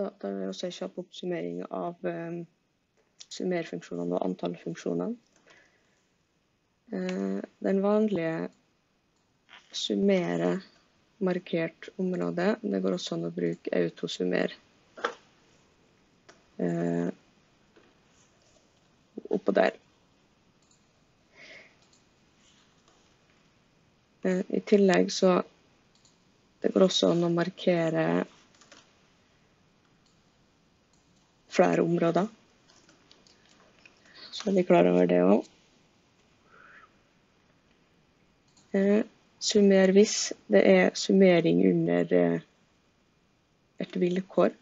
Da tar vi også en kjapp oppsummering av um, summerfunksjonene og antall funksjoner. Uh, den vanlige summere markert område. Det går også an å bruke autosummer uh, oppå der. I tillegg så det går også an å markere flere områder. Så er vi klar over det òg. Eh, summer hvis det er summering under eh, et vilkår.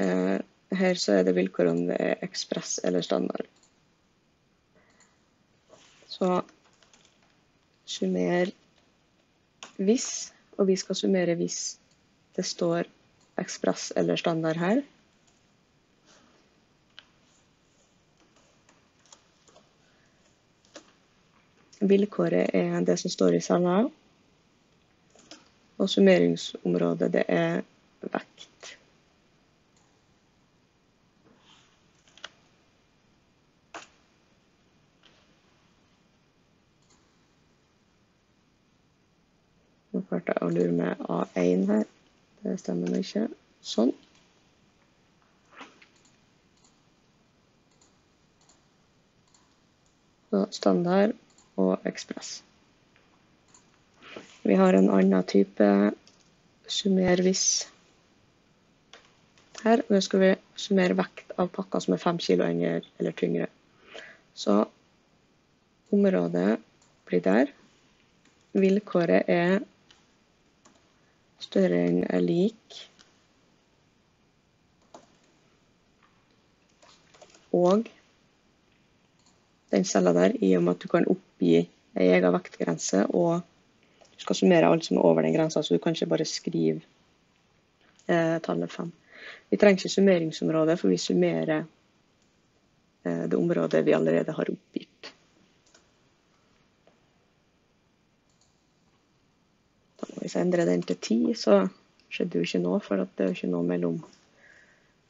Eh, her så er det vilkår om det er ekspress eller standard. Så summer hvis og vi skal summere hvis det står ekspress eller standard her. Vilkåret er det som står i cella. Og summeringsområdet, det er vekt. Nå klarte jeg å lure med A1 her. Det stemmer nå ikke. Sånn. Så standard og ekspress. Vi har en annen type summer hvis her. Nå skal vi summere vekt av pakker som er 5 kg eller tyngre. Så området blir der. Vilkåret er større enn er lik. Og den cella der, i og med at du kan oppgi ei egen vektgrense, og du skal summere alt som er over den grensa, så du kan ikke bare skrive eh, tallet 5. Vi trenger ikke summeringsområde, for vi summerer eh, det området vi allerede har oppgitt. Hvis jeg endrer den til 10, så skjedde jo ikke noe, for det er jo ikke noe mellom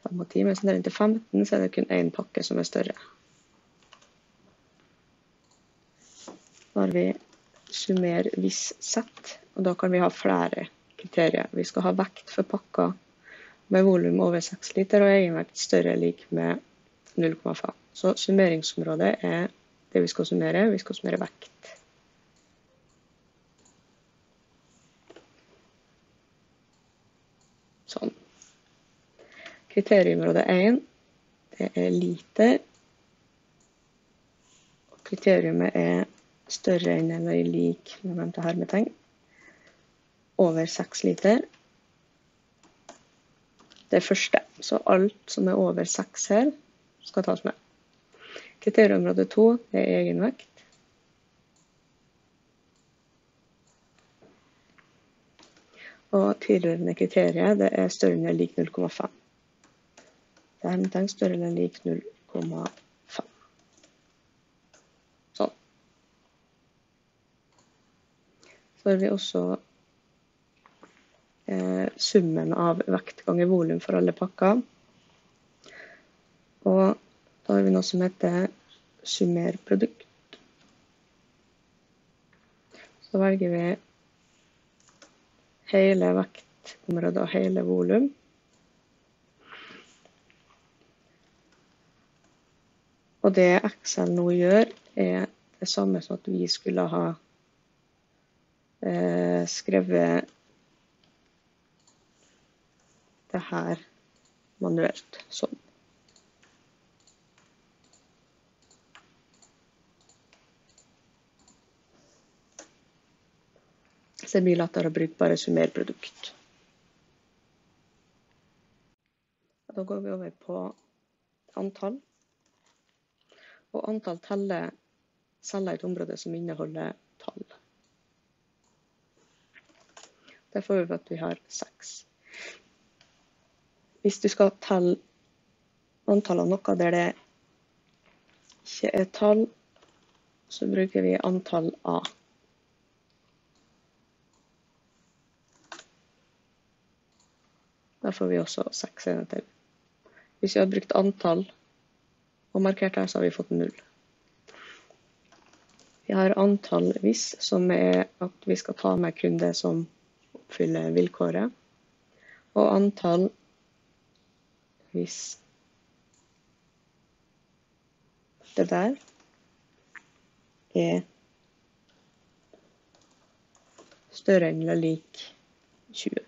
5 og 10. Men hvis jeg endrer den til 15, så er det kun én pakke som er større. Har vi summer hvis sett, og da kan vi ha flere kriterier. Vi skal ha vekt for pakker med volum over 6 liter og egenvekt større lik med 0,5. Så summeringsområdet er det vi skal summere. Vi skal summere vekt. Sånn. Kriterieområde 1, det er liter. Kriteriumet er større enn eller lik med hermetegn. Over 6 liter. Det første. Så alt som er over 6 her, skal tas med. Kriterieområde 2 er egenvekt. Og tilhørende kriteriet det er større enn eller lik 0,5. Det er hermetegn større enn eller lik 0,5. Sånn. Har vi også eh, summen av vekt ganger volum for alle pakker. Og da har vi noe som heter summer produkt. Så velger vi hele vektområdet og hele volum. Og det Excel nå gjør, er det samme som at vi skulle ha eh, skrevet det her manuelt. Sånn. Så det mye lettere å bruke bare summerprodukt. Da går vi over på antall. Og antall teller celler i et område som inneholder tall. Der får vi at vi har seks. Hvis du skal telle antall av noe der det ikke er tall, så bruker vi antall A. Der får vi også seks enheter. Hvis vi hadde brukt antall og markert her, så har vi fått null. Vi har antall hvis, som er at vi skal ta med kun det som oppfyller vilkåret. Og antall hvis det der er større enn eller lik 20.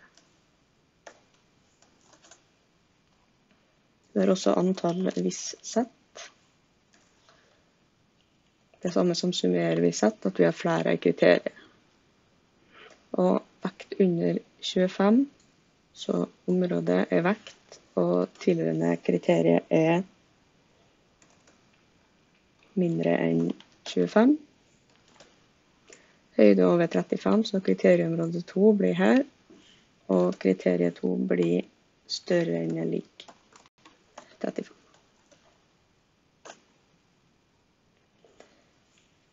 Det er også antall hvis sett. Det samme som summerer hvis sett, at vi har flere kriterier. Og vekt under 25, så området er vekt, og tilhørende kriteriet er mindre enn 25. Høyde over 35, så kriterieområde 2 blir her. Og kriteriet 2 blir større enn eller lik 35.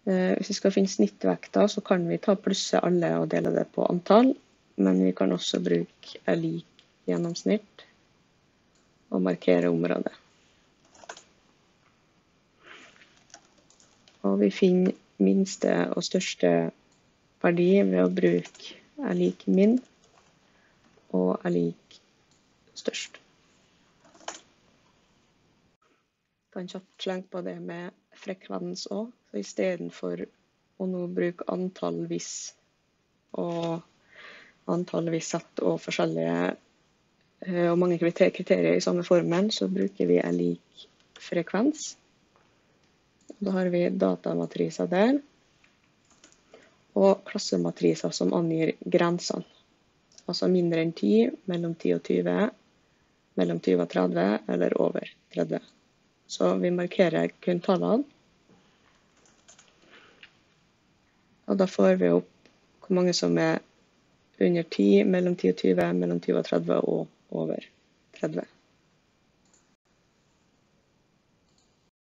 Eh, hvis vi skal finne snittvekta, så kan vi ta plusse alle og dele det på antall. Men vi kan også bruke er lik gjennomsnitt og markere området. Og vi finner minste og største verdi ved å bruke er lik min og er lik størst. Ta kan kjapp sleng på det med frekvens òg. Istedenfor å nå bruke antall hvis og antall vi setter og forskjellige eh, og mange kriterier i samme formen, så bruker vi en lik frekvens. Da har vi datamatriser der. Og klassematriser som angir grensene. Altså mindre enn 10, mellom 10 og 20, mellom 20 og 30 eller over 30. Så vi markerer kun tallene. Og da får vi opp hvor mange som er under 10, mellom 10 og 20, mellom 20 og 30 og over 30.